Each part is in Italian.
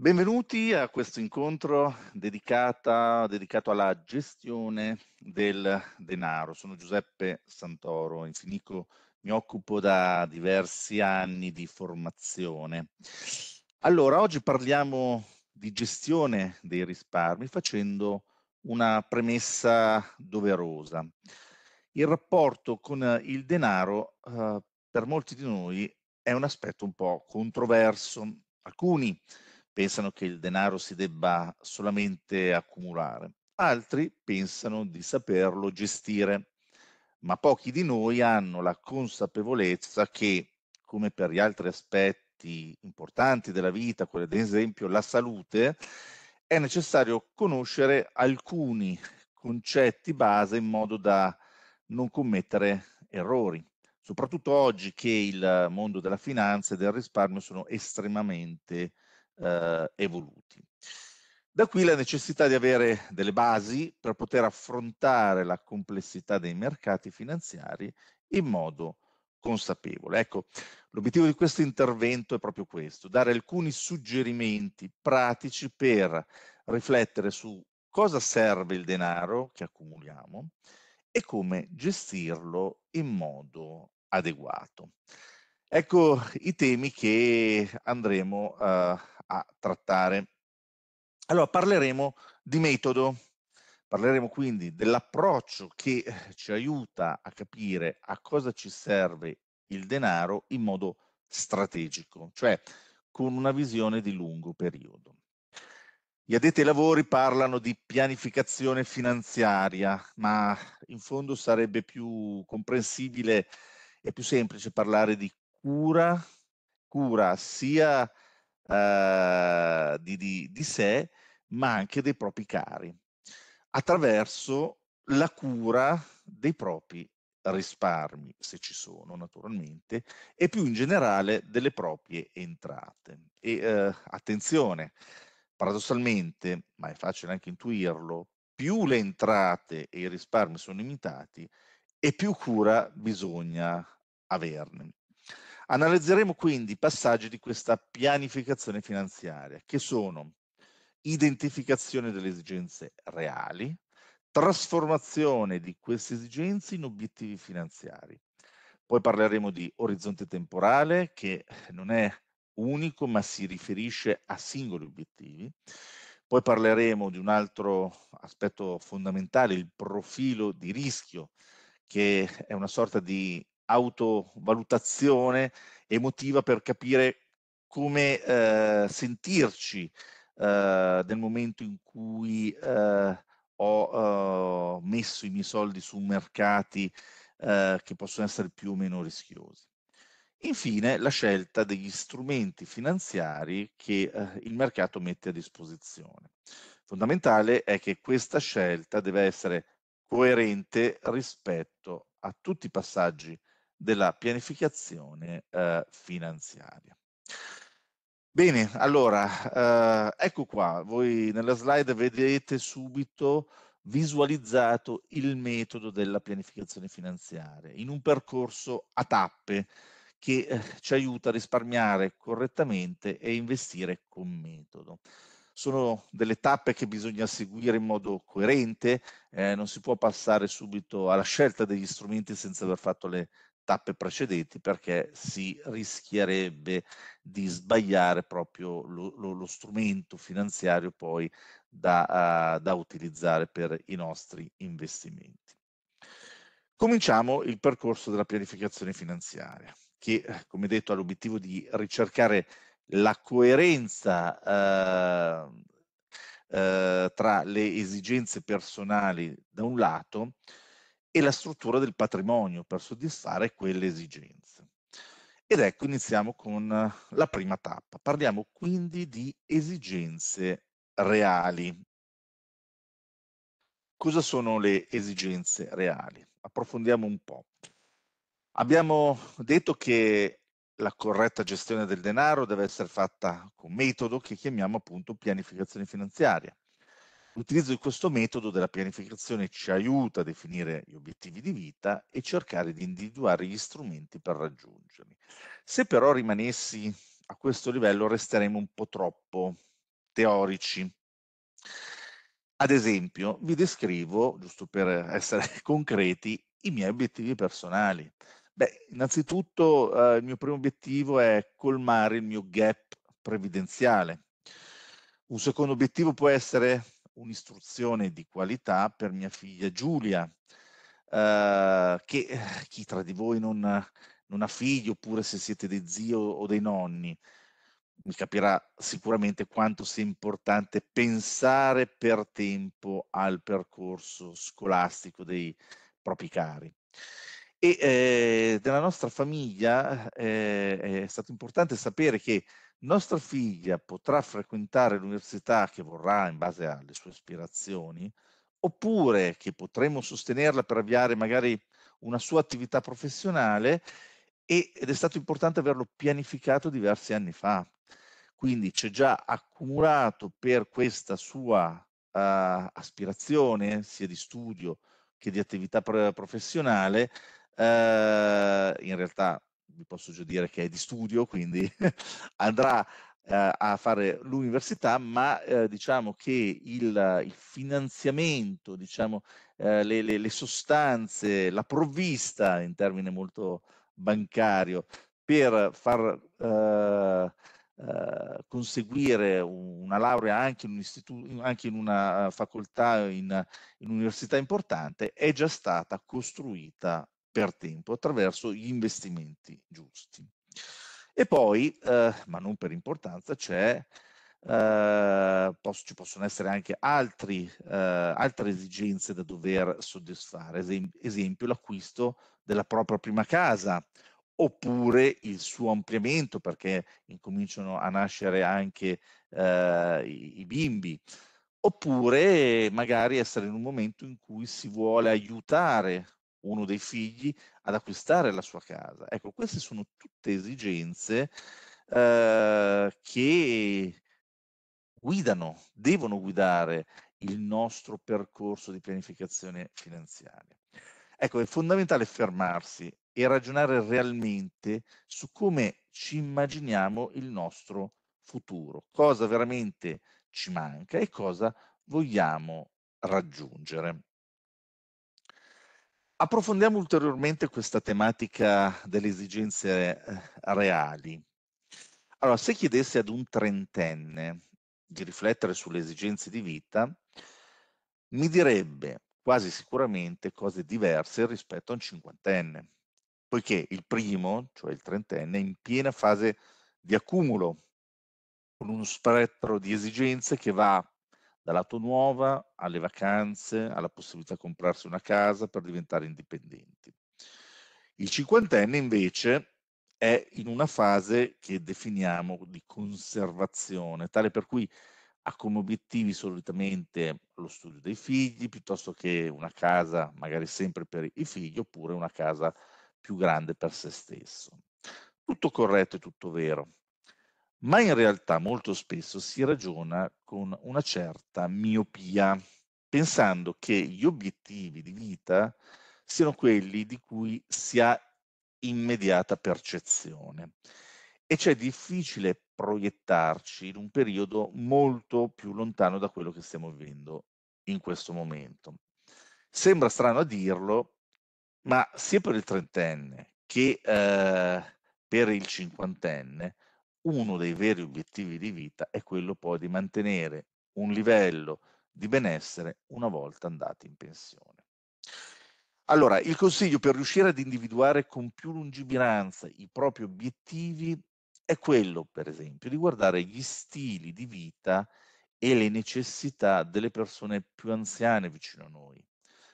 Benvenuti a questo incontro dedicata, dedicato alla gestione del denaro. Sono Giuseppe Santoro, in Finico mi occupo da diversi anni di formazione. Allora, oggi parliamo di gestione dei risparmi facendo una premessa doverosa. Il rapporto con il denaro eh, per molti di noi è un aspetto un po' controverso. Alcuni pensano che il denaro si debba solamente accumulare, altri pensano di saperlo gestire, ma pochi di noi hanno la consapevolezza che, come per gli altri aspetti importanti della vita, come ad esempio la salute, è necessario conoscere alcuni concetti base in modo da non commettere errori soprattutto oggi che il mondo della finanza e del risparmio sono estremamente eh, evoluti. Da qui la necessità di avere delle basi per poter affrontare la complessità dei mercati finanziari in modo consapevole. Ecco, l'obiettivo di questo intervento è proprio questo, dare alcuni suggerimenti pratici per riflettere su cosa serve il denaro che accumuliamo e come gestirlo in modo adeguato. Ecco i temi che andremo uh, a trattare. Allora, parleremo di metodo, parleremo quindi dell'approccio che ci aiuta a capire a cosa ci serve il denaro in modo strategico, cioè con una visione di lungo periodo. Gli addetti ai lavori parlano di pianificazione finanziaria, ma in fondo sarebbe più comprensibile e più semplice parlare di cura, cura sia eh, di, di, di sé, ma anche dei propri cari, attraverso la cura dei propri risparmi, se ci sono naturalmente, e più in generale delle proprie entrate. E eh, attenzione, paradossalmente, ma è facile anche intuirlo, più le entrate e i risparmi sono limitati e più cura bisogna averne. Analizzeremo quindi i passaggi di questa pianificazione finanziaria, che sono identificazione delle esigenze reali, trasformazione di queste esigenze in obiettivi finanziari. Poi parleremo di orizzonte temporale, che non è unico, ma si riferisce a singoli obiettivi. Poi parleremo di un altro aspetto fondamentale, il profilo di rischio, che è una sorta di autovalutazione emotiva per capire come eh, sentirci eh, nel momento in cui eh, ho eh, messo i miei soldi su mercati eh, che possono essere più o meno rischiosi. Infine, la scelta degli strumenti finanziari che eh, il mercato mette a disposizione. Fondamentale è che questa scelta deve essere coerente rispetto a tutti i passaggi della pianificazione eh, finanziaria. Bene, allora, eh, ecco qua, voi nella slide vedete subito visualizzato il metodo della pianificazione finanziaria in un percorso a tappe che eh, ci aiuta a risparmiare correttamente e investire con metodo sono delle tappe che bisogna seguire in modo coerente, eh, non si può passare subito alla scelta degli strumenti senza aver fatto le tappe precedenti perché si rischierebbe di sbagliare proprio lo, lo, lo strumento finanziario poi da, uh, da utilizzare per i nostri investimenti. Cominciamo il percorso della pianificazione finanziaria che, come detto, ha l'obiettivo di ricercare la coerenza eh, eh, tra le esigenze personali da un lato e la struttura del patrimonio per soddisfare quelle esigenze. Ed ecco, iniziamo con la prima tappa. Parliamo quindi di esigenze reali. Cosa sono le esigenze reali? Approfondiamo un po'. Abbiamo detto che la corretta gestione del denaro deve essere fatta con metodo che chiamiamo appunto pianificazione finanziaria. L'utilizzo di questo metodo della pianificazione ci aiuta a definire gli obiettivi di vita e cercare di individuare gli strumenti per raggiungerli. Se però rimanessi a questo livello resteremo un po' troppo teorici. Ad esempio, vi descrivo, giusto per essere concreti, i miei obiettivi personali. Beh, innanzitutto eh, il mio primo obiettivo è colmare il mio gap previdenziale. Un secondo obiettivo può essere un'istruzione di qualità per mia figlia Giulia, eh, che eh, chi tra di voi non, non ha figli oppure se siete dei zii o dei nonni, mi capirà sicuramente quanto sia importante pensare per tempo al percorso scolastico dei propri cari. E eh, nella nostra famiglia eh, è stato importante sapere che nostra figlia potrà frequentare l'università che vorrà in base alle sue aspirazioni, oppure che potremo sostenerla per avviare magari una sua attività professionale ed è stato importante averlo pianificato diversi anni fa. Quindi c'è già accumulato per questa sua uh, aspirazione, sia di studio che di attività professionale, uh, in realtà vi posso già dire che è di studio, quindi andrà uh, a fare l'università, ma diciamo che il, il finanziamento, diciamo, le, le, le, sostanze, la provvista in termine molto bancario per far eh, conseguire una laurea anche in, un anche in una facoltà, in, in un'università importante, è già stata costruita per tempo attraverso gli investimenti giusti. E poi, eh, ma non per importanza, c'è Uh, posso, ci possono essere anche altri, uh, altre esigenze da dover soddisfare, Esem esempio l'acquisto della propria prima casa oppure il suo ampliamento perché incominciano a nascere anche eh, i, i bimbi, oppure magari essere in un momento in cui si vuole aiutare uno dei figli ad acquistare la sua casa. Ecco, queste sono tutte esigenze eh, che guidano, devono guidare il nostro percorso di pianificazione finanziaria. Ecco, è fondamentale fermarsi e ragionare realmente su come ci immaginiamo il nostro futuro, cosa veramente ci manca e cosa vogliamo raggiungere. Approfondiamo ulteriormente questa tematica delle esigenze eh, reali. Allora, se chiedessi ad un trentenne di riflettere sulle esigenze di vita, mi direbbe quasi sicuramente cose diverse rispetto a un cinquantenne poiché il primo, cioè il trentenne, è in piena fase di accumulo, con uno spettro di esigenze che va dall'auto nuova alle vacanze, alla possibilità di comprarsi una casa per diventare indipendenti. Il cinquantenne invece è in una fase che definiamo di conservazione, tale per cui ha come obiettivi solitamente lo studio dei figli, piuttosto che una casa magari sempre per i figli, oppure una casa più grande per se stesso. Tutto corretto e tutto vero, ma in realtà molto spesso si ragiona con una certa miopia, pensando che gli obiettivi di vita siano quelli di cui si ha immediata percezione e c'è difficile proiettarci in un periodo molto più lontano da quello che stiamo vivendo in questo momento. Sembra strano a dirlo, ma sia per il trentenne che eh, per il cinquantenne, uno dei veri obiettivi di vita è quello poi di mantenere un livello di benessere una volta andati in pensione. Allora, il consiglio per riuscire ad individuare con più lungimiranza i propri obiettivi è quello, per esempio, di guardare gli stili di vita e le necessità delle persone più anziane vicino a noi.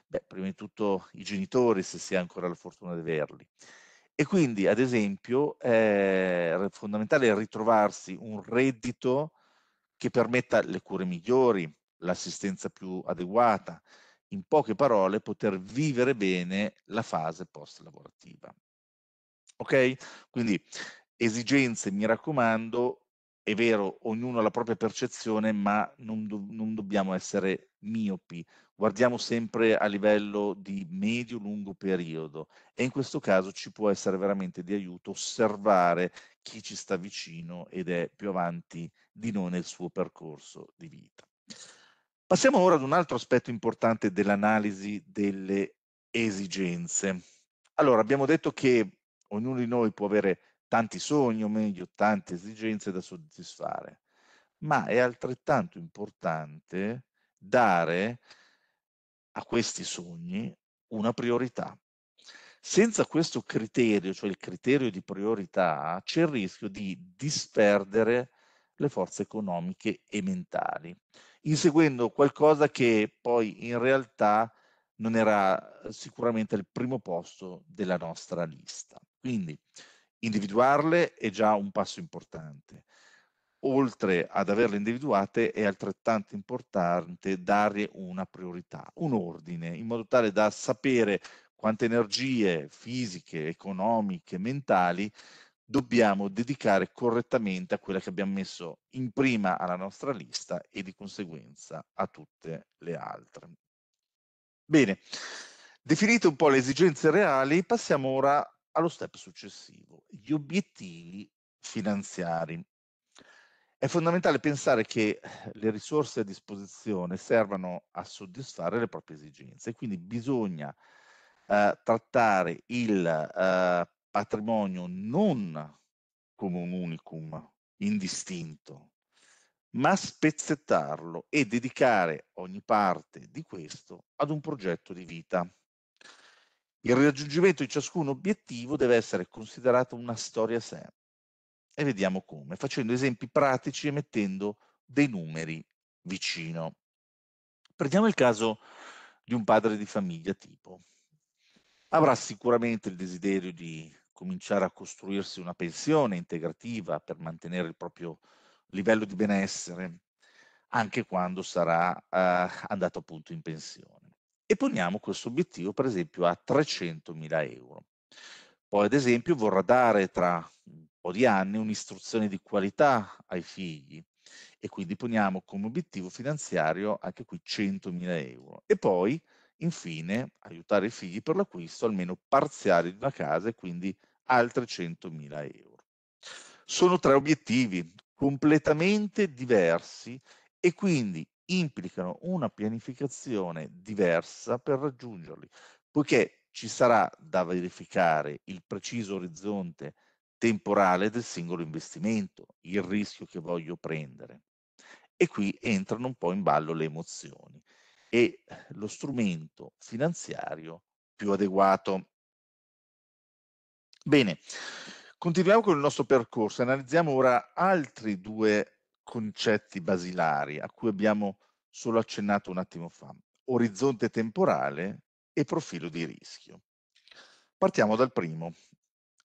Beh, prima di tutto i genitori, se si ha ancora la fortuna di averli. E quindi, ad esempio, è fondamentale ritrovarsi un reddito che permetta le cure migliori, l'assistenza più adeguata, in poche parole, poter vivere bene la fase post-lavorativa. Ok? Quindi esigenze, mi raccomando, è vero, ognuno ha la propria percezione, ma non, do non dobbiamo essere miopi, guardiamo sempre a livello di medio-lungo periodo e in questo caso ci può essere veramente di aiuto osservare chi ci sta vicino ed è più avanti di noi nel suo percorso di vita. Passiamo ora ad un altro aspetto importante dell'analisi delle esigenze. Allora, abbiamo detto che ognuno di noi può avere tanti sogni, o meglio, tante esigenze da soddisfare, ma è altrettanto importante dare a questi sogni una priorità. Senza questo criterio, cioè il criterio di priorità, c'è il rischio di disperdere le forze economiche e mentali, inseguendo qualcosa che poi in realtà non era sicuramente al primo posto della nostra lista. Quindi individuarle è già un passo importante. Oltre ad averle individuate è altrettanto importante dare una priorità, un ordine, in modo tale da sapere quante energie fisiche, economiche, mentali dobbiamo dedicare correttamente a quella che abbiamo messo in prima alla nostra lista e di conseguenza a tutte le altre. Bene, definite un po' le esigenze reali, passiamo ora allo step successivo, gli obiettivi finanziari. È fondamentale pensare che le risorse a disposizione servano a soddisfare le proprie esigenze, quindi bisogna eh, trattare il eh, patrimonio non come un unicum indistinto, ma spezzettarlo e dedicare ogni parte di questo ad un progetto di vita. Il raggiungimento di ciascun obiettivo deve essere considerato una storia a sé. E vediamo come, facendo esempi pratici e mettendo dei numeri vicino. Prendiamo il caso di un padre di famiglia tipo. Avrà sicuramente il desiderio di cominciare a costruirsi una pensione integrativa per mantenere il proprio livello di benessere anche quando sarà eh, andato appunto in pensione. E poniamo questo obiettivo per esempio a 300.000 euro. Poi ad esempio vorrà dare tra po' di anni un'istruzione di qualità ai figli e quindi poniamo come obiettivo finanziario anche qui 100.000 euro. E poi Infine, aiutare i figli per l'acquisto almeno parziale di una casa e quindi altri 100.000 euro. Sono tre obiettivi completamente diversi e quindi implicano una pianificazione diversa per raggiungerli, poiché ci sarà da verificare il preciso orizzonte temporale del singolo investimento, il rischio che voglio prendere. E qui entrano un po' in ballo le emozioni e lo strumento finanziario più adeguato. Bene, continuiamo con il nostro percorso. Analizziamo ora altri due concetti basilari a cui abbiamo solo accennato un attimo fa. Orizzonte temporale e profilo di rischio. Partiamo dal primo.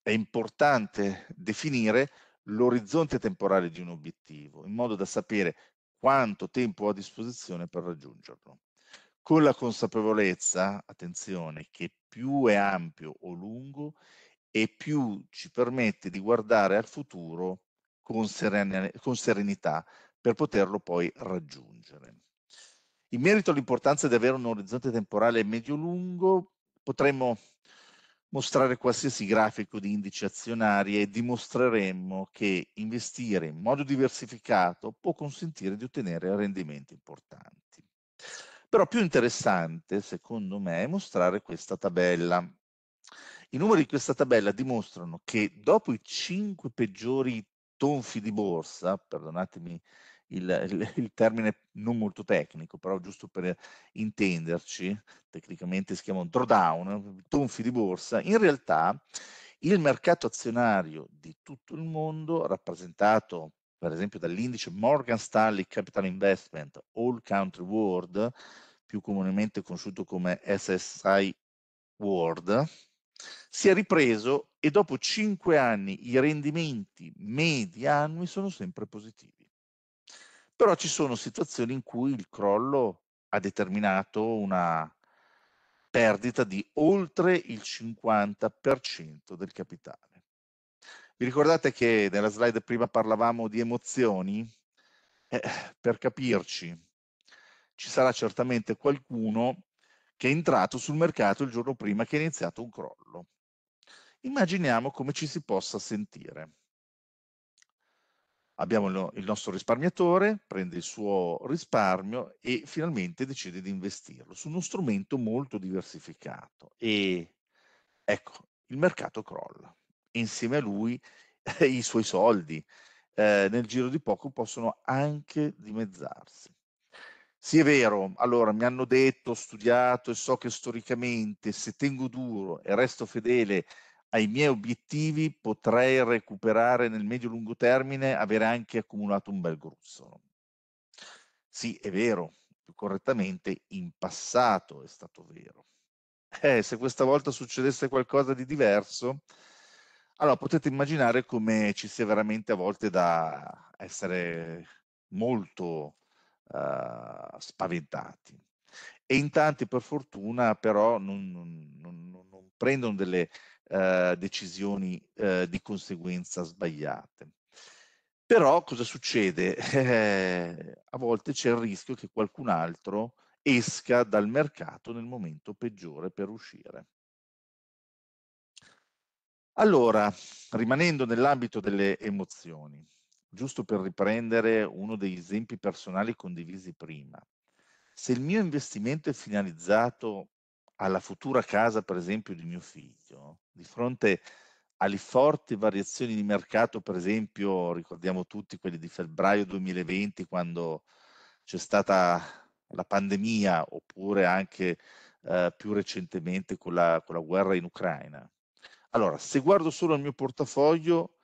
È importante definire l'orizzonte temporale di un obiettivo, in modo da sapere quanto tempo ho a disposizione per raggiungerlo con la consapevolezza, attenzione, che più è ampio o lungo e più ci permette di guardare al futuro con, seren con serenità per poterlo poi raggiungere. In merito all'importanza di avere un orizzonte temporale medio-lungo, potremmo mostrare qualsiasi grafico di indici azionari e dimostreremmo che investire in modo diversificato può consentire di ottenere rendimenti importanti. Però più interessante, secondo me, è mostrare questa tabella. I numeri di questa tabella dimostrano che dopo i cinque peggiori tonfi di borsa, perdonatemi il, il, il, termine non molto tecnico, però giusto per intenderci, tecnicamente si chiama un drawdown, tonfi di borsa, in realtà il mercato azionario di tutto il mondo, rappresentato per esempio dall'indice Morgan Stanley Capital Investment All Country World, più comunemente conosciuto come SSI World, si è ripreso e dopo cinque anni i rendimenti medi annui sono sempre positivi. Però ci sono situazioni in cui il crollo ha determinato una perdita di oltre il 50% del capitale. Vi ricordate che nella slide prima parlavamo di emozioni? Eh, per capirci, ci sarà certamente qualcuno che è entrato sul mercato il giorno prima che è iniziato un crollo. Immaginiamo come ci si possa sentire. Abbiamo il nostro risparmiatore, prende il suo risparmio e finalmente decide di investirlo su uno strumento molto diversificato e ecco, il mercato crolla. Insieme a lui i suoi soldi eh, nel giro di poco possono anche dimezzarsi. Sì, è vero, allora mi hanno detto, ho studiato e so che storicamente se tengo duro e resto fedele ai miei obiettivi potrei recuperare nel medio-lungo termine, avere anche accumulato un bel gruzzolo. Sì, è vero, più correttamente in passato è stato vero. Eh, se questa volta succedesse qualcosa di diverso, allora potete immaginare come ci sia veramente a volte da essere molto uh, spaventati. E in tanti per fortuna però non, non, non, non prendono delle eh, decisioni eh, di conseguenza sbagliate. Però cosa succede? Eh, a volte c'è il rischio che qualcun altro esca dal mercato nel momento peggiore per uscire. Allora, rimanendo nell'ambito delle emozioni, giusto per riprendere uno degli esempi personali condivisi prima, se il mio investimento è finalizzato alla futura casa, per esempio, di mio figlio, di fronte alle forti variazioni di mercato, per esempio, ricordiamo tutti quelli di febbraio 2020, quando c'è stata la pandemia, oppure anche eh, più recentemente con la, con la guerra in Ucraina. Allora, se guardo solo al mio portafoglio,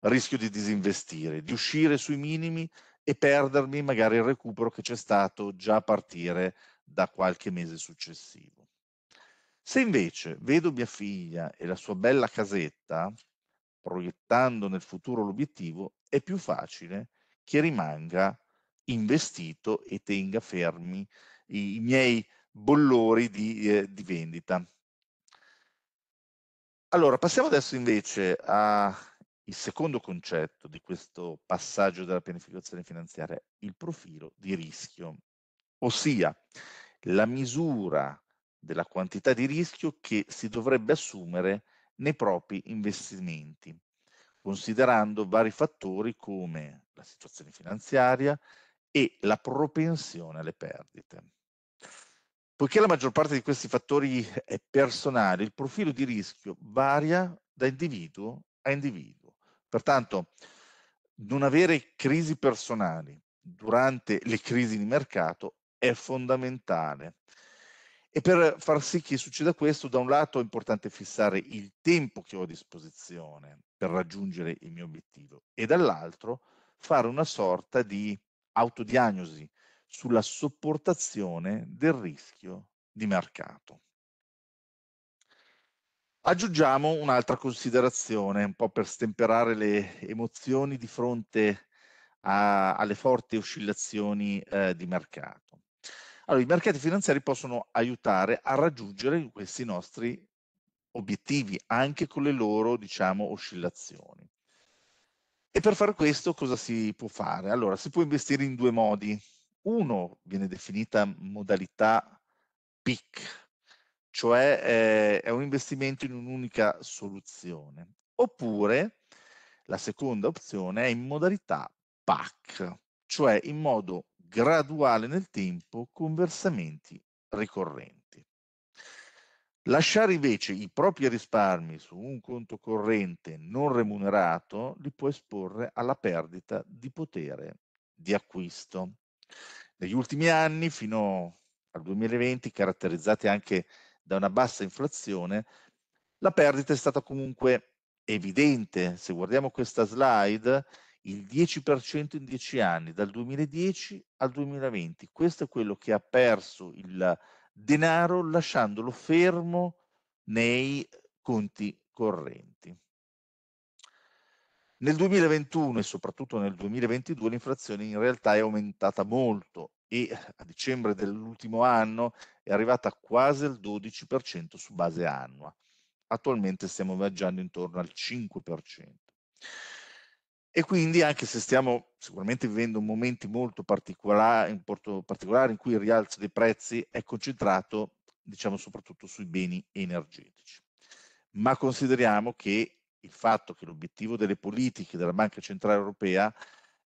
rischio di disinvestire, di uscire sui minimi e perdermi magari il recupero che c'è stato già a partire da qualche mese successivo. Se invece vedo mia figlia e la sua bella casetta, proiettando nel futuro l'obiettivo, è più facile che rimanga investito e tenga fermi i, miei bollori di, eh, di vendita. Allora, passiamo adesso invece al secondo concetto di questo passaggio della pianificazione finanziaria, il profilo di rischio, ossia la misura della quantità di rischio che si dovrebbe assumere nei propri investimenti, considerando vari fattori come la situazione finanziaria e la propensione alle perdite. Poiché la maggior parte di questi fattori è personale, il profilo di rischio varia da individuo a individuo. Pertanto, non avere crisi personali durante le crisi di mercato è fondamentale e per far sì che succeda questo, da un lato è importante fissare il tempo che ho a disposizione per raggiungere il mio obiettivo e dall'altro fare una sorta di autodiagnosi sulla sopportazione del rischio di mercato. Aggiungiamo un'altra considerazione, un po' per stemperare le emozioni di fronte a, alle forti oscillazioni eh, di mercato. Allora, i mercati finanziari possono aiutare a raggiungere questi nostri obiettivi, anche con le loro, diciamo, oscillazioni. E per fare questo cosa si può fare? Allora, si può investire in due modi. Uno viene definita modalità PIC, cioè eh, è un investimento in un'unica soluzione. Oppure la seconda opzione è in modalità PAC, cioè in modo graduale nel tempo con versamenti ricorrenti. Lasciare invece i propri risparmi su un conto corrente non remunerato li può esporre alla perdita di potere di acquisto. Negli ultimi anni, fino al 2020, caratterizzati anche da una bassa inflazione, la perdita è stata comunque evidente. Se guardiamo questa slide, il 10% in 10 anni, dal 2010 al 2020. Questo è quello che ha perso il denaro lasciandolo fermo nei conti correnti. Nel 2021 e soprattutto nel 2022 l'inflazione in realtà è aumentata molto e a dicembre dell'ultimo anno è arrivata quasi al 12% su base annua. Attualmente stiamo viaggiando intorno al 5%. E quindi anche se stiamo sicuramente vivendo momenti molto particolari, particolari in cui il rialzo dei prezzi è concentrato, diciamo, soprattutto sui beni energetici. Ma consideriamo che il fatto che l'obiettivo delle politiche della Banca Centrale Europea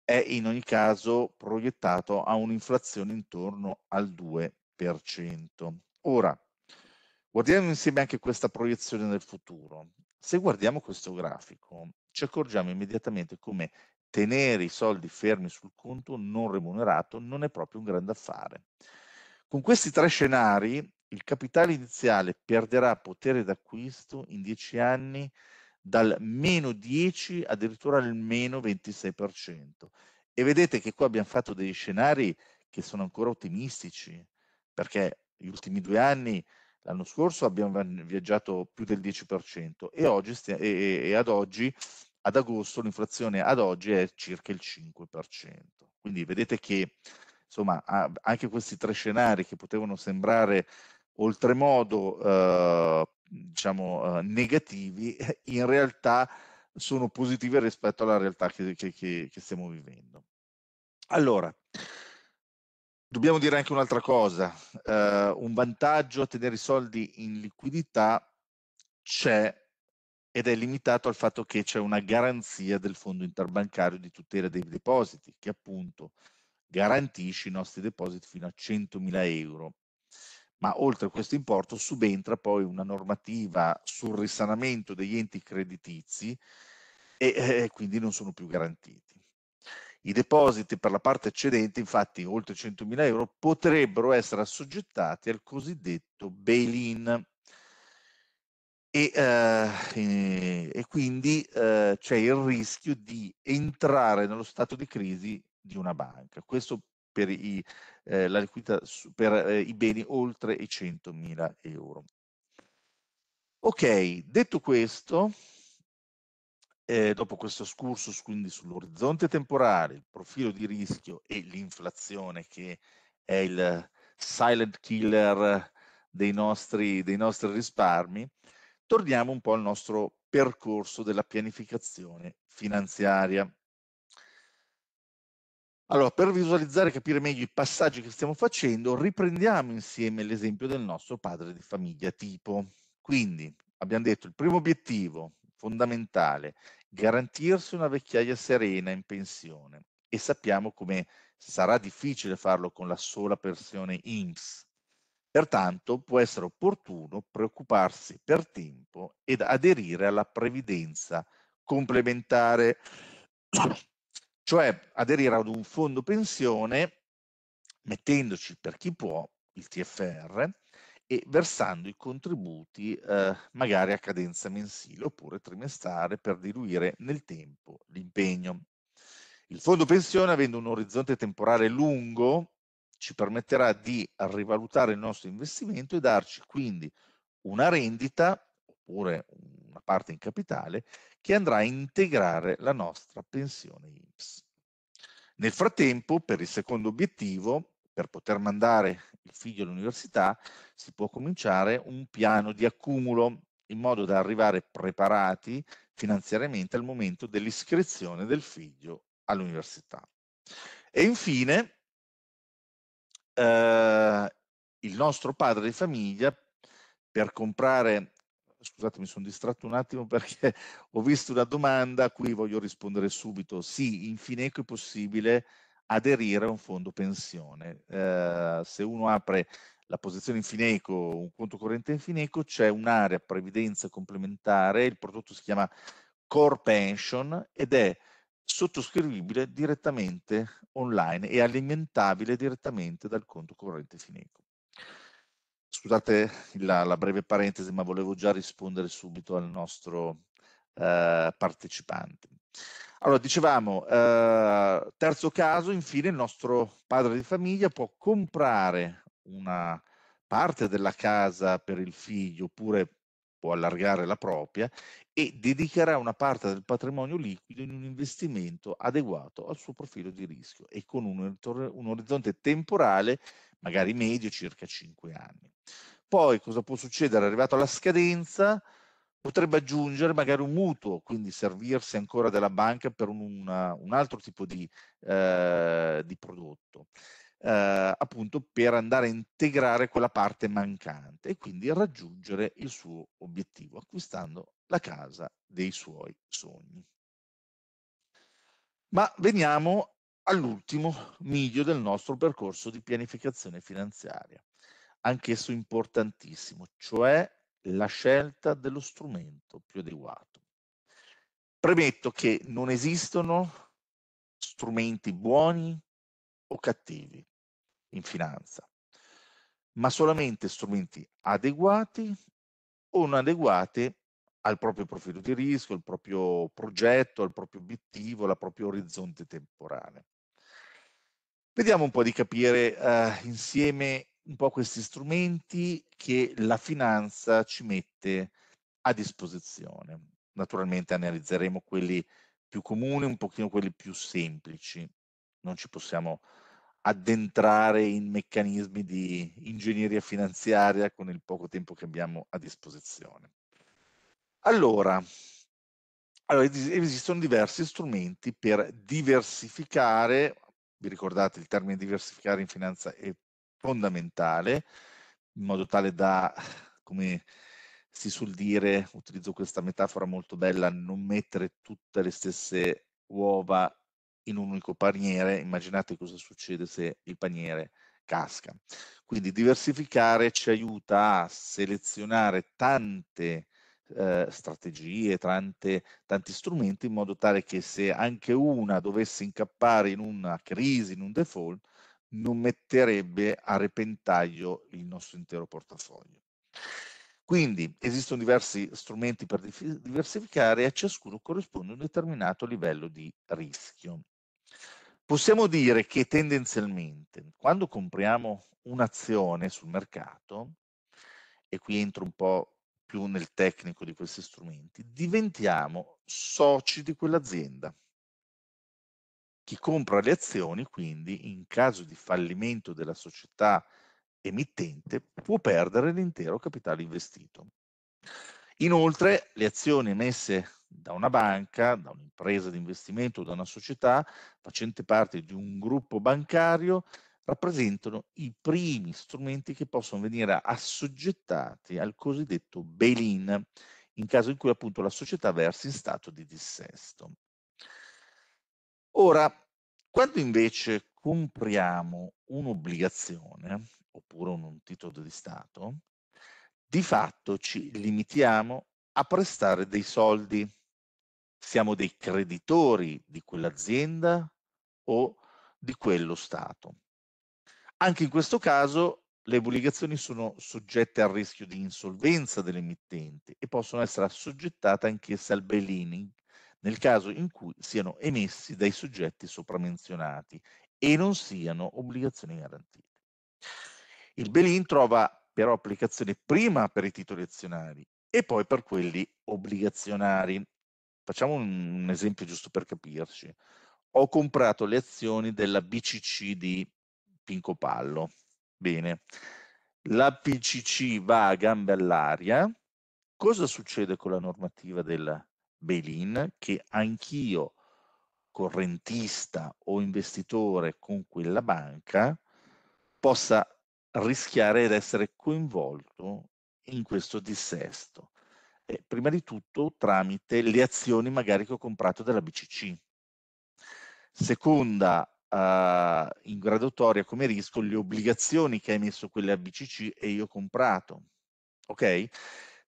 è in ogni caso proiettato a un'inflazione intorno al 2%. Ora, guardiamo insieme anche questa proiezione nel futuro. Se guardiamo questo grafico, ci accorgiamo immediatamente come tenere i soldi fermi sul conto non remunerato non è proprio un grande affare. Con questi tre scenari, il capitale iniziale perderà potere d'acquisto in 10 anni dal meno 10 addirittura al meno 26%. E vedete che qua abbiamo fatto degli scenari che sono ancora ottimistici, perché gli ultimi due anni L'anno scorso abbiamo viaggiato più del 10% e, oggi e, e ad oggi, ad agosto, l'inflazione ad oggi è circa il 5%. Quindi vedete che insomma anche questi tre scenari che potevano sembrare oltremodo eh, diciamo eh, negativi in realtà sono positivi rispetto alla realtà che, che, che, che stiamo vivendo. Allora, Dobbiamo dire anche un'altra cosa, eh, un vantaggio a tenere i soldi in liquidità c'è ed è limitato al fatto che c'è una garanzia del fondo interbancario di tutela dei depositi che appunto garantisce i nostri depositi fino a 100.000 euro. Ma oltre a questo importo subentra poi una normativa sul risanamento degli enti creditizi e eh, quindi non sono più garantiti. I depositi per la parte eccedente, infatti oltre 100.000 euro, potrebbero essere assoggettati al cosiddetto bail-in. E, eh, e, quindi eh, c'è il rischio di entrare nello stato di crisi di una banca. Questo per i, eh, la liquidità per eh, i beni oltre i 100.000 euro. Ok, detto questo, eh, dopo questo excursus quindi sull'orizzonte temporale, il profilo di rischio e l'inflazione che è il silent killer dei nostri, dei nostri risparmi, torniamo un po' al nostro percorso della pianificazione finanziaria. Allora, per visualizzare e capire meglio i passaggi che stiamo facendo, riprendiamo insieme l'esempio del nostro padre di famiglia tipo. Quindi, abbiamo detto, il primo obiettivo, fondamentale, garantirsi una vecchiaia serena in pensione e sappiamo come sarà difficile farlo con la sola pensione INPS. Pertanto può essere opportuno preoccuparsi per tempo ed aderire alla previdenza complementare, cioè aderire ad un fondo pensione mettendoci per chi può il TFR e versando i contributi eh, magari a cadenza mensile oppure trimestrale per diluire nel tempo l'impegno. Il fondo pensione, avendo un orizzonte temporale lungo, ci permetterà di rivalutare il nostro investimento e darci quindi una rendita oppure una parte in capitale che andrà a integrare la nostra pensione INPS. Nel frattempo, per il secondo obiettivo, per poter mandare il figlio all'università, si può cominciare un piano di accumulo in modo da arrivare preparati finanziariamente al momento dell'iscrizione del figlio all'università. E infine, eh, il nostro padre di famiglia per comprare scusate mi sono distratto un attimo perché ho visto una domanda a cui voglio rispondere subito. Sì, in Fineco è possibile aderire a un fondo pensione. Eh, se uno apre la posizione in Fineco, un conto corrente in Fineco, c'è un'area previdenza complementare, il prodotto si chiama Core Pension ed è sottoscrivibile direttamente online e alimentabile direttamente dal conto corrente Fineco. Scusate la, la breve parentesi, ma volevo già rispondere subito al nostro eh, partecipante. Allora, dicevamo, eh, terzo caso, infine, il nostro padre di famiglia può comprare una parte della casa per il figlio oppure può allargare la propria e dedicherà una parte del patrimonio liquido in un investimento adeguato al suo profilo di rischio e con un, un orizzonte temporale magari medio circa 5 anni. Poi cosa può succedere? Arrivato alla scadenza, potrebbe aggiungere magari un mutuo, quindi servirsi ancora della banca per un, una, un altro tipo di, eh, di prodotto, eh, appunto per andare a integrare quella parte mancante e quindi raggiungere il suo obiettivo, acquistando la casa dei suoi sogni. Ma veniamo all'ultimo miglio del nostro percorso di pianificazione finanziaria, anch'esso importantissimo, cioè la scelta dello strumento più adeguato. Premetto che non esistono strumenti buoni o cattivi in finanza, ma solamente strumenti adeguati o non adeguati al proprio profilo di rischio, al proprio progetto, al proprio obiettivo, al proprio orizzonte temporale. Vediamo un po' di capire eh, insieme un po' questi strumenti che la finanza ci mette a disposizione. Naturalmente analizzeremo quelli più comuni, un pochino quelli più semplici. Non ci possiamo addentrare in meccanismi di ingegneria finanziaria con il poco tempo che abbiamo a disposizione. Allora, allora esistono diversi strumenti per diversificare, vi ricordate il termine diversificare in finanza è fondamentale, in modo tale da, come si suol dire, utilizzo questa metafora molto bella, non mettere tutte le stesse uova in un unico paniere, immaginate cosa succede se il paniere casca. Quindi diversificare ci aiuta a selezionare tante eh, strategie, tante, tanti strumenti in modo tale che se anche una dovesse incappare in una crisi, in un default, non metterebbe a repentaglio il nostro intero portafoglio. Quindi esistono diversi strumenti per diversificare e a ciascuno corrisponde un determinato livello di rischio. Possiamo dire che tendenzialmente quando compriamo un'azione sul mercato, e qui entro un po' più nel tecnico di questi strumenti, diventiamo soci di quell'azienda. Chi compra le azioni, quindi, in caso di fallimento della società emittente, può perdere l'intero capitale investito. Inoltre, le azioni emesse da una banca, da un'impresa di investimento o da una società facente parte di un gruppo bancario rappresentano i primi strumenti che possono venire assoggettati al cosiddetto bail-in in caso in cui appunto la società versi in stato di dissesto. Ora, quando invece compriamo un'obbligazione oppure un titolo di Stato, di fatto ci limitiamo a prestare dei soldi. Siamo dei creditori di quell'azienda o di quello Stato. Anche in questo caso le obbligazioni sono soggette al rischio di insolvenza dell'emittente e possono essere assoggettate anch'esse al bail-in nel caso in cui siano emessi dai soggetti sopramenzionati e non siano obbligazioni garantite. Il bail-in trova però applicazione prima per i titoli azionari e poi per quelli obbligazionari. Facciamo un, esempio giusto per capirci. Ho comprato le azioni della BCC di Pinco Pallo. Bene, la BCC va a gambe all'aria. Cosa succede con la normativa del bail-in che anch'io correntista o investitore con quella banca possa rischiare di essere coinvolto in questo dissesto. Eh, prima di tutto tramite le azioni magari che ho comprato della BCC. Seconda, uh, in graduatoria come rischio, le obbligazioni che ha emesso quella BCC e io ho comprato. Ok?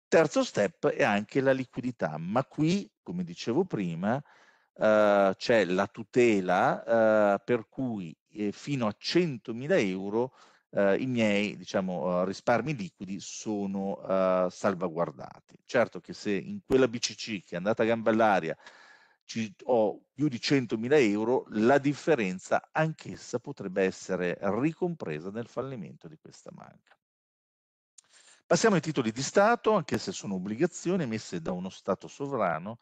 Terzo step è anche la liquidità, ma qui, come dicevo prima, uh, c'è la tutela uh, per cui eh, fino a 100.000 euro uh, i miei diciamo, risparmi liquidi sono salvaguardati. Certo che se in quella BCC che è andata a gamba all'aria ci, ho più di 100.000 euro, la differenza anch'essa potrebbe essere ricompresa nel fallimento di questa banca. Passiamo ai titoli di Stato, anche se sono obbligazioni emesse da uno Stato sovrano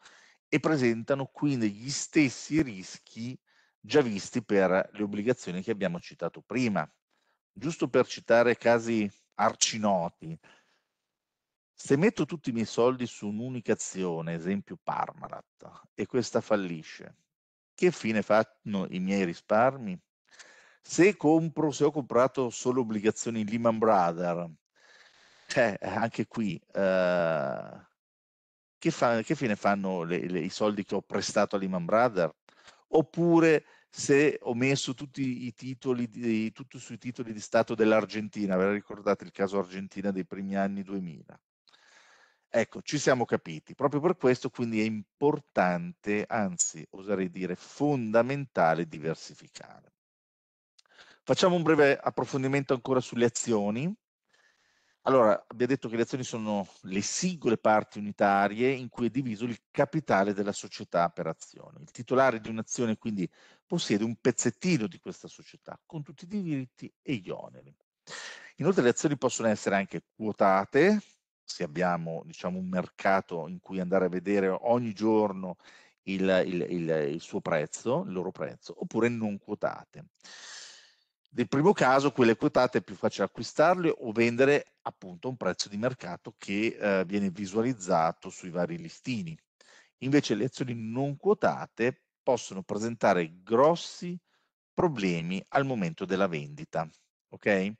e presentano quindi gli stessi rischi già visti per le obbligazioni che abbiamo citato prima. Giusto per citare casi arcinoti, se metto tutti i miei soldi su un'unica azione, esempio Parmalat, e questa fallisce, che fine fanno i miei risparmi? Se compro, se ho comprato solo obbligazioni Lehman Brothers cioè, anche qui, uh, che, fa, che, fine fanno le, le, i soldi che ho prestato a Lehman Brothers? oppure se ho messo tutti i titoli, di, tutto sui titoli di Stato dell'Argentina, ve ricordate il caso Argentina dei primi anni 2000? Ecco, ci siamo capiti. Proprio per questo quindi è importante, anzi oserei dire fondamentale diversificare. Facciamo un breve approfondimento ancora sulle azioni. Allora, abbiamo detto che le azioni sono le singole parti unitarie in cui è diviso il capitale della società per azione. Il titolare di un'azione quindi possiede un pezzettino di questa società con tutti i diritti e gli oneri. Inoltre le azioni possono essere anche quotate, se abbiamo diciamo, un mercato in cui andare a vedere ogni giorno il, il, il, il suo prezzo, il loro prezzo, oppure non quotate. Nel primo caso, quelle quotate è più facile acquistarle o vendere appunto a un prezzo di mercato che eh, viene visualizzato sui vari listini. Invece le azioni non quotate possono presentare grossi problemi al momento della vendita, ok?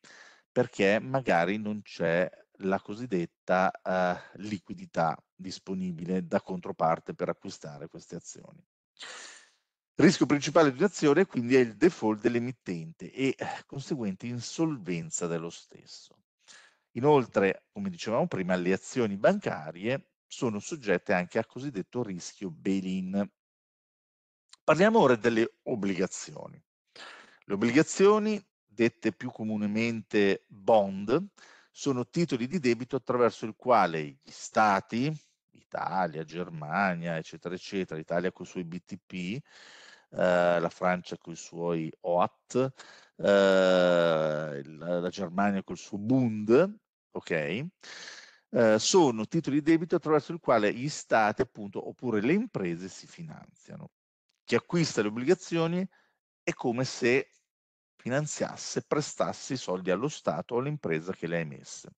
Perché magari non c'è la cosiddetta eh, liquidità disponibile da controparte per acquistare queste azioni. Il rischio principale di un'azione quindi è il default dell'emittente e conseguente insolvenza dello stesso. Inoltre, come dicevamo prima, le azioni bancarie sono soggette anche a cosiddetto rischio bail-in. Parliamo ora delle obbligazioni. Le obbligazioni, dette più comunemente bond, sono titoli di debito attraverso il quale gli stati, Italia, Germania, eccetera, eccetera, Italia con i suoi BTP, eh, la Francia con i suoi OAT, eh, la Germania col suo Bund, ok? Eh, sono titoli di debito attraverso il quale gli stati appunto oppure le imprese si finanziano. Chi acquista le obbligazioni è come se finanziasse, prestasse i soldi allo Stato o all'impresa che le ha emesse.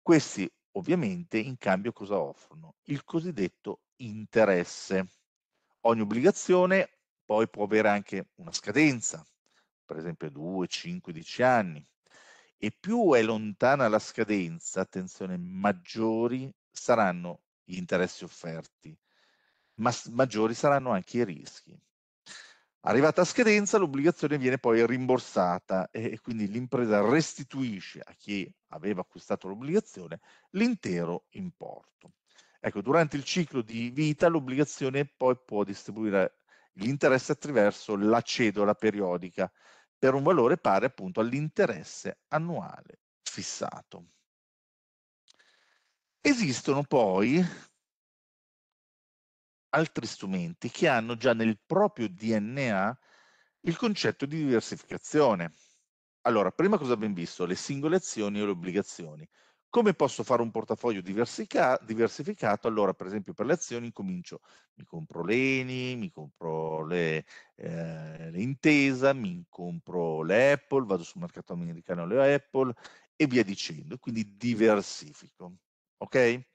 Questi ovviamente in cambio cosa offrono? Il cosiddetto interesse. Ogni obbligazione poi può avere anche una scadenza, per esempio 2, 5, 10 anni. E più è lontana la scadenza, attenzione, maggiori saranno gli interessi offerti, ma maggiori saranno anche i rischi. Arrivata a scadenza, l'obbligazione viene poi rimborsata e quindi l'impresa restituisce a chi aveva acquistato l'obbligazione l'intero importo. Ecco, durante il ciclo di vita l'obbligazione poi può distribuire l'interesse attraverso la cedola periodica per un valore pari appunto all'interesse annuale fissato. Esistono poi altri strumenti che hanno già nel proprio DNA il concetto di diversificazione. Allora, prima cosa abbiamo visto? Le singole azioni e le obbligazioni. Come posso fare un portafoglio diversificato? Allora, per esempio, per le azioni comincio, mi compro l'ENI, mi compro le, eh, le Intesa, mi compro le Apple, vado sul mercato americano le Apple e via dicendo. Quindi diversifico. Ok?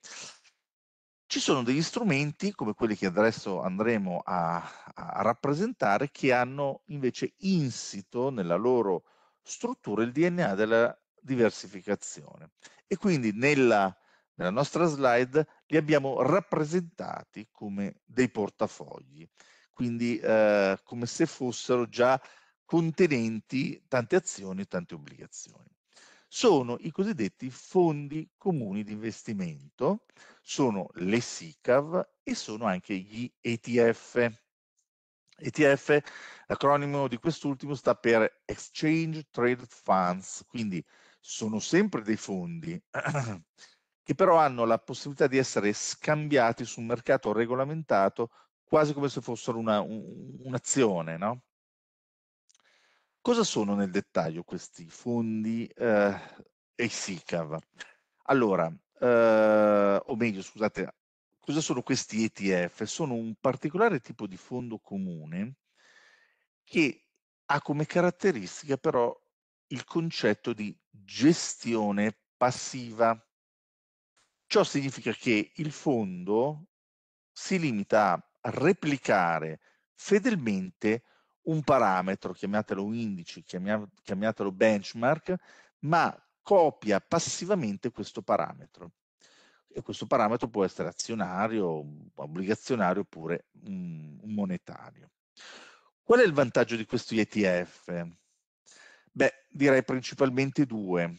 Ci sono degli strumenti, come quelli che adesso andremo a, a rappresentare, che hanno invece insito nella loro struttura il DNA della diversificazione e quindi nella, nella nostra slide li abbiamo rappresentati come dei portafogli, quindi eh, come se fossero già contenenti tante azioni e tante obbligazioni. Sono i cosiddetti fondi comuni di investimento, sono le SICAV e sono anche gli ETF. ETF, l'acronimo di quest'ultimo sta per Exchange Traded Funds, quindi sono sempre dei fondi che però hanno la possibilità di essere scambiati su un mercato regolamentato quasi come se fossero un'azione, un no? Cosa sono nel dettaglio questi fondi eh, e SICAV? Allora, eh, o meglio, scusate, cosa sono questi ETF? Sono un particolare tipo di fondo comune che ha come caratteristica però il concetto di gestione passiva. Ciò significa che il fondo si limita a replicare fedelmente un parametro, chiamatelo indice, chiamatelo benchmark, ma copia passivamente questo parametro. E questo parametro può essere azionario, obbligazionario oppure un monetario. Qual è il vantaggio di questo ETF? Beh, direi principalmente due.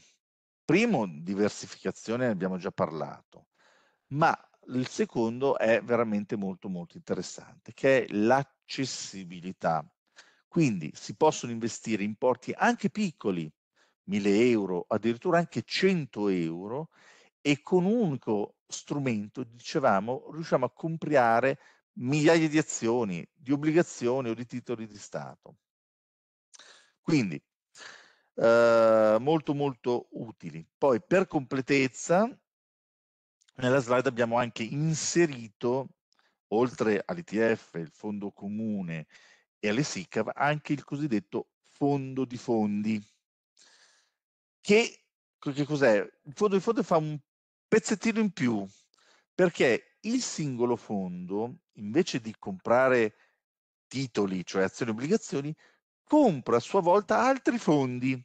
Primo, diversificazione, ne abbiamo già parlato, ma il secondo è veramente molto molto interessante, che è l'accessibilità. Quindi si possono investire importi anche piccoli, 1000 euro, addirittura anche 100 euro, e con un unico strumento, dicevamo, riusciamo a comprare migliaia di azioni, di obbligazioni o di titoli di Stato. Quindi, eh, molto molto utili. Poi, per completezza, nella slide abbiamo anche inserito, oltre all'ETF, il fondo comune e alle SICAV, anche il cosiddetto fondo di fondi. Che, che cos'è? Il fondo di fondi fa un pezzettino in più, perché il singolo fondo, invece di comprare titoli, cioè azioni e obbligazioni, compra a sua volta altri fondi.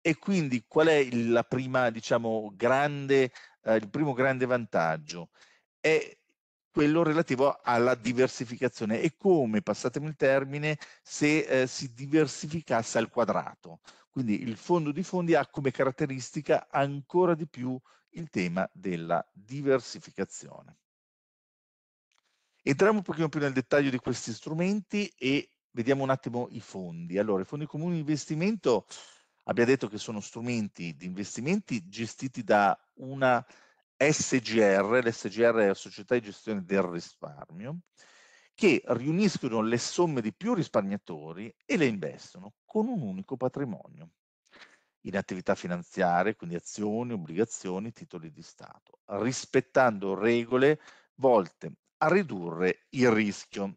E quindi qual è il, prima, diciamo, grande, eh, il primo grande vantaggio? È quello relativo alla diversificazione. È come, passatemi il termine, se eh, si diversificasse al quadrato. Quindi il fondo di fondi ha come caratteristica ancora di più il tema della diversificazione. Entriamo un pochino più nel dettaglio di questi strumenti e vediamo un attimo i fondi. Allora, i fondi comuni di investimento abbiamo detto che sono strumenti di investimenti gestiti da una SGR, l'SGR è la Società di Gestione del Risparmio, che riuniscono le somme di più risparmiatori e le investono con un unico patrimonio in attività finanziarie, quindi azioni, obbligazioni, titoli di Stato, rispettando regole volte a ridurre il rischio.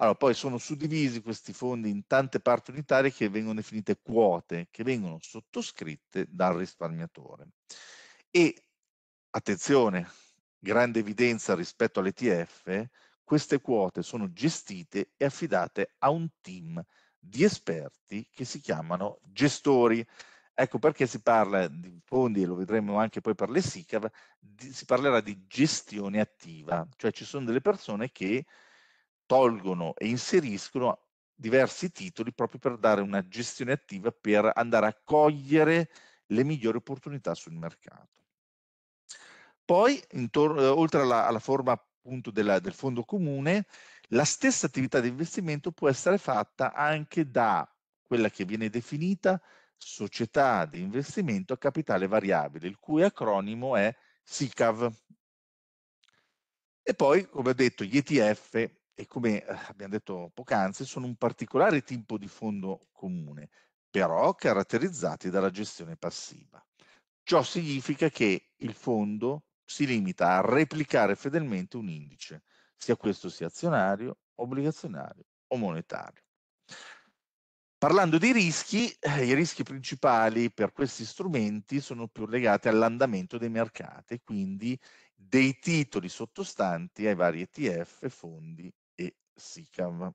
Allora, poi sono suddivisi questi fondi in tante parti unitarie che vengono definite quote, che vengono sottoscritte dal risparmiatore. E, attenzione, grande evidenza rispetto all'ETF, queste quote sono gestite e affidate a un team di esperti che si chiamano gestori. Ecco perché si parla di fondi, e lo vedremo anche poi per le SICAV, di, si parlerà di gestione attiva, cioè ci sono delle persone che tolgono e inseriscono diversi titoli proprio per dare una gestione attiva, per andare a cogliere le migliori opportunità sul mercato. Poi, intorno, eh, oltre alla, alla, forma appunto della, del fondo comune, la stessa attività di investimento può essere fatta anche da quella che viene definita società di investimento a capitale variabile, il cui acronimo è SICAV. E poi, come ho detto, gli ETF, e come eh, abbiamo detto poc'anzi, sono un particolare tipo di fondo comune, però caratterizzati dalla gestione passiva. Ciò significa che il fondo si limita a replicare fedelmente un indice, sia questo sia azionario, obbligazionario o monetario. Parlando di rischi, eh, i rischi principali per questi strumenti sono più legati all'andamento dei mercati, quindi dei titoli sottostanti ai vari ETF, fondi SICAV.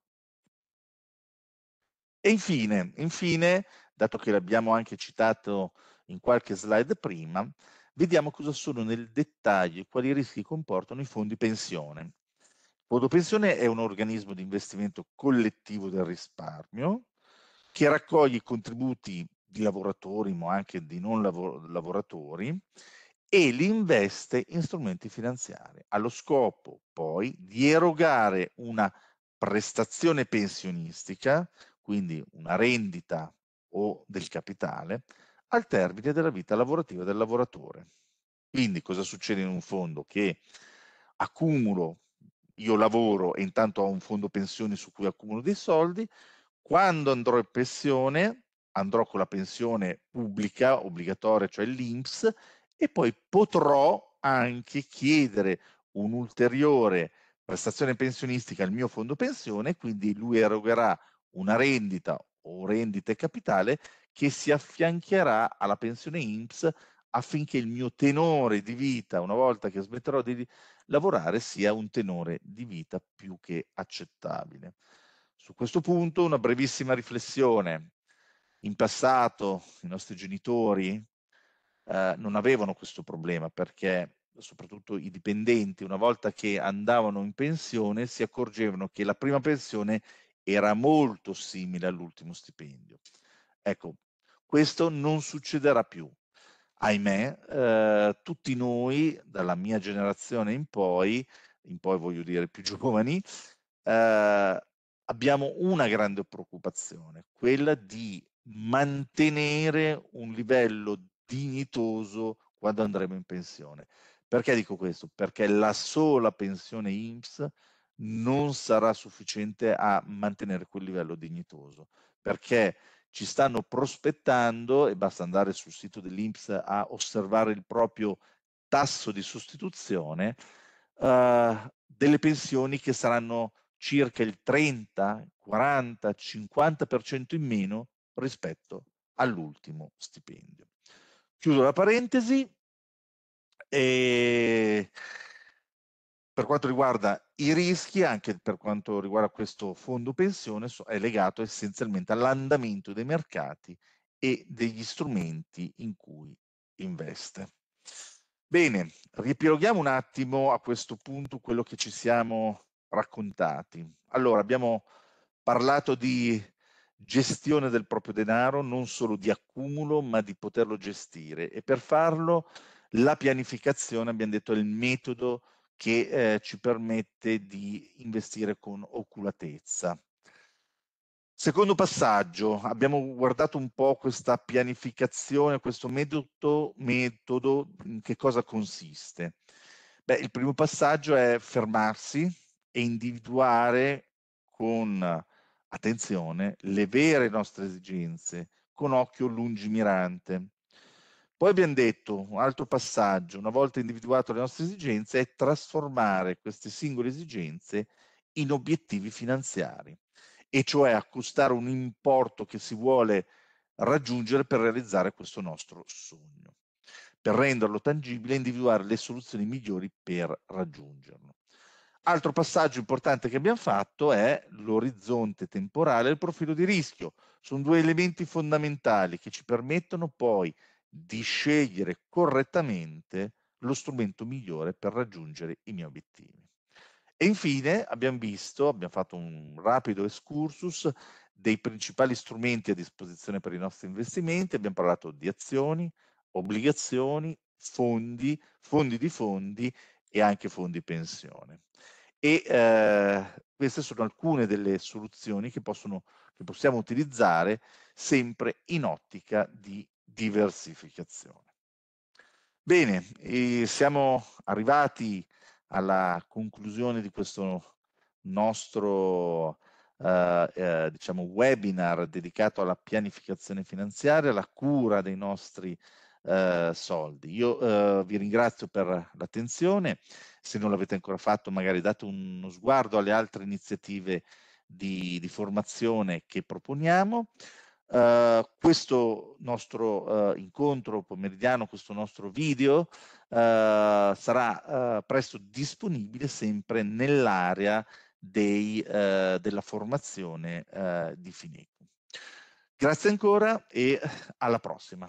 E infine, infine, dato che l'abbiamo anche citato in qualche slide prima, vediamo cosa sono nel dettaglio e quali rischi comportano i fondi pensione. Il fondo pensione è un organismo di investimento collettivo del risparmio, che raccoglie i contributi di lavoratori, ma anche di non lav lavoratori, e li investe in strumenti finanziari, allo scopo poi di erogare una prestazione pensionistica, quindi una rendita o del capitale, al termine della vita lavorativa del lavoratore. Quindi cosa succede in un fondo? Che accumulo, io lavoro e intanto ho un fondo pensioni su cui accumulo dei soldi, quando andrò in pensione, andrò con la pensione pubblica, obbligatoria, cioè l'INPS, e poi potrò anche chiedere un'ulteriore prestazione pensionistica al mio fondo pensione, quindi lui erogherà una rendita o rendite capitale che si affiancherà alla pensione INPS affinché il mio tenore di vita, una volta che smetterò di lavorare, sia un tenore di vita più che accettabile. Su questo punto una brevissima riflessione. In passato i nostri genitori eh, non avevano questo problema perché soprattutto i dipendenti una volta che andavano in pensione si accorgevano che la prima pensione era molto simile all'ultimo stipendio. Ecco, questo non succederà più. Ahimè, eh, tutti noi, dalla mia generazione in poi, in poi voglio dire più giovani, eh, abbiamo una grande preoccupazione, quella di mantenere un livello dignitoso quando andremo in pensione. Perché dico questo? Perché la sola pensione INPS non sarà sufficiente a mantenere quel livello dignitoso, perché ci stanno prospettando, e basta andare sul sito dell'INPS a osservare il proprio tasso di sostituzione, uh, delle pensioni che saranno circa il 30, 40, 50% in meno rispetto all'ultimo stipendio. Chiudo la parentesi e per quanto riguarda i rischi, anche per quanto riguarda questo fondo pensione, è legato essenzialmente all'andamento dei mercati e degli strumenti in cui investe. Bene, riepiloghiamo un attimo a questo punto quello che ci siamo raccontati. Allora, abbiamo parlato di gestione del proprio denaro, non solo di accumulo, ma di poterlo gestire e per farlo la pianificazione, abbiamo detto, è il metodo che eh, ci permette di investire con oculatezza. Secondo passaggio, abbiamo guardato un po' questa pianificazione, questo metodo, metodo in che cosa consiste? Beh, il primo passaggio è fermarsi e individuare con attenzione le vere nostre esigenze, con occhio lungimirante. Poi abbiamo detto, un altro passaggio, una volta individuato le nostre esigenze, è trasformare queste singole esigenze in obiettivi finanziari, e cioè accostare un importo che si vuole raggiungere per realizzare questo nostro sogno. Per renderlo tangibile, individuare le soluzioni migliori per raggiungerlo. Altro passaggio importante che abbiamo fatto è l'orizzonte temporale e il profilo di rischio. Sono due elementi fondamentali che ci permettono poi di scegliere correttamente lo strumento migliore per raggiungere i miei obiettivi. E infine abbiamo visto, abbiamo fatto un rapido excursus dei principali strumenti a disposizione per i nostri investimenti, abbiamo parlato di azioni, obbligazioni, fondi, fondi di fondi e anche fondi pensione. E eh, queste sono alcune delle soluzioni che, possono, che possiamo utilizzare sempre in ottica di diversificazione. Bene, siamo arrivati alla conclusione di questo nostro eh, eh, diciamo webinar dedicato alla pianificazione finanziaria, alla cura dei nostri eh, soldi. Io eh, vi ringrazio per l'attenzione, se non l'avete ancora fatto magari date uno sguardo alle altre iniziative di, di formazione che proponiamo. Uh, questo nostro uh, incontro pomeridiano, questo nostro video uh, sarà presto disponibile sempre nell'area della formazione di Fineco. Grazie ancora e alla prossima.